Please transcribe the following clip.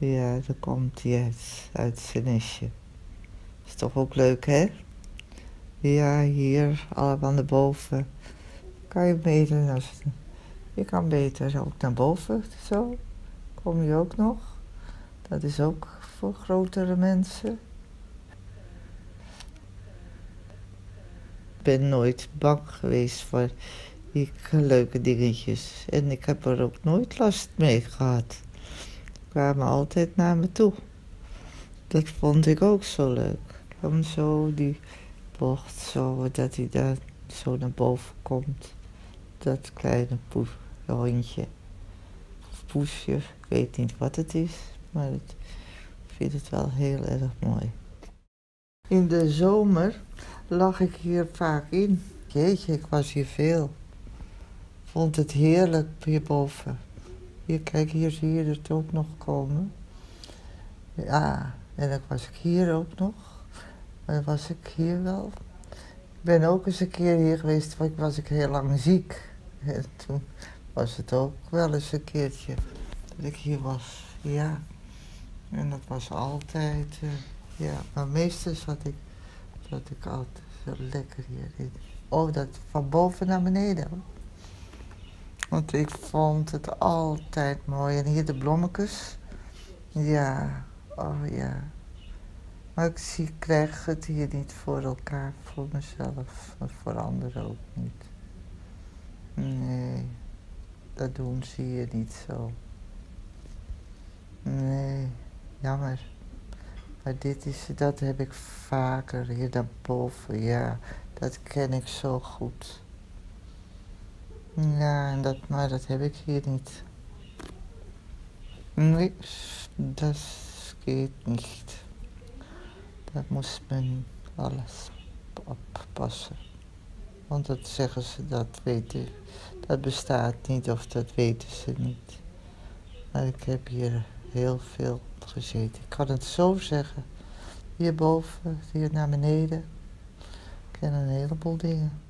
Ja, dan komt hij uit, uit zijn. Is toch ook leuk, hè? Ja, hier, allemaal naar boven. Kan je beter, als, je kan beter ook naar boven, zo. Kom je ook nog. Dat is ook voor grotere mensen. Ik ben nooit bang geweest voor die leuke dingetjes. En ik heb er ook nooit last mee gehad. Kwamen altijd naar me toe. Dat vond ik ook zo leuk. Om zo die bocht, zo, dat hij daar zo naar boven komt. Dat kleine poes, hondje. Poesje, ik weet niet wat het is. Maar ik vind het wel heel erg mooi. In de zomer lag ik hier vaak in. Jeetje, ik was hier veel. Vond het heerlijk hierboven. Hier, kijk, hier zie je het ook nog komen. Ja, en dan was ik hier ook nog. Dan was ik hier wel. Ik ben ook eens een keer hier geweest, want was ik heel lang ziek. En toen was het ook wel eens een keertje dat ik hier was. Ja. En dat was altijd, uh, ja. Maar meestal zat ik, zat ik altijd zo lekker hierin. Oh, dat van boven naar beneden. Want ik vond het altijd mooi. En hier de blommetjes. Ja, oh ja. Maar ik zie, krijg het hier niet voor elkaar, voor mezelf. Maar voor anderen ook niet. Nee, dat doen zie je niet zo. Nee, jammer. Maar dit is, dat heb ik vaker hier daarboven, ja. Dat ken ik zo goed. Ja, dat, maar dat heb ik hier niet. Nee, dat geht niet. Dat moest men alles oppassen. Want dat zeggen ze, dat weten, dat bestaat niet of dat weten ze niet. Maar ik heb hier heel veel gezeten. Ik kan het zo zeggen. Hierboven, hier naar beneden. Ik ken een heleboel dingen.